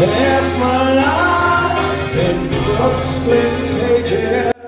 Half my life's been books split pages,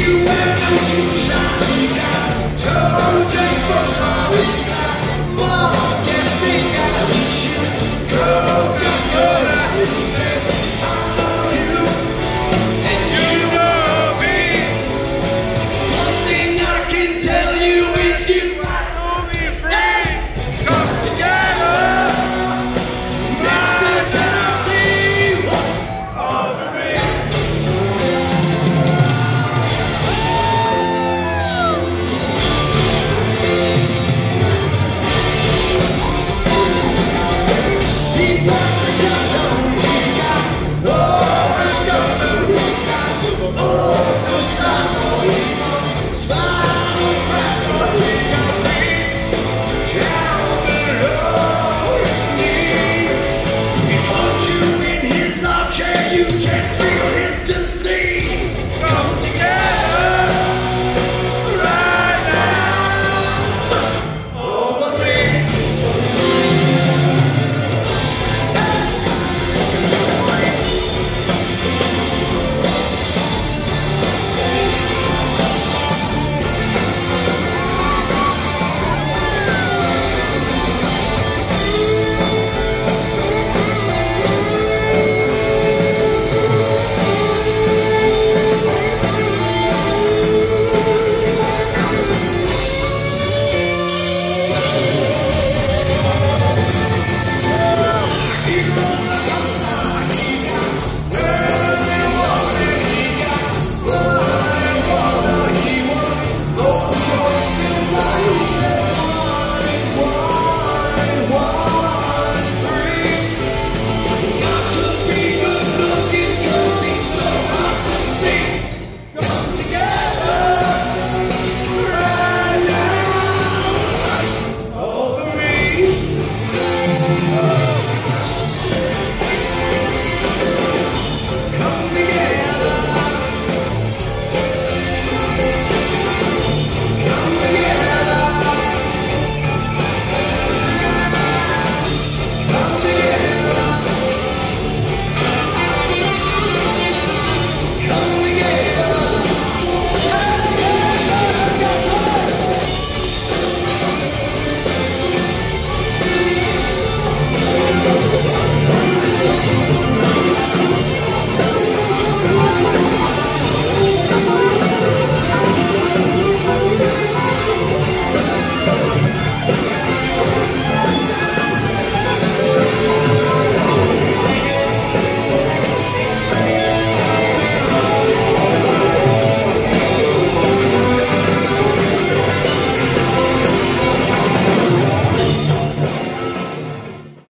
You wear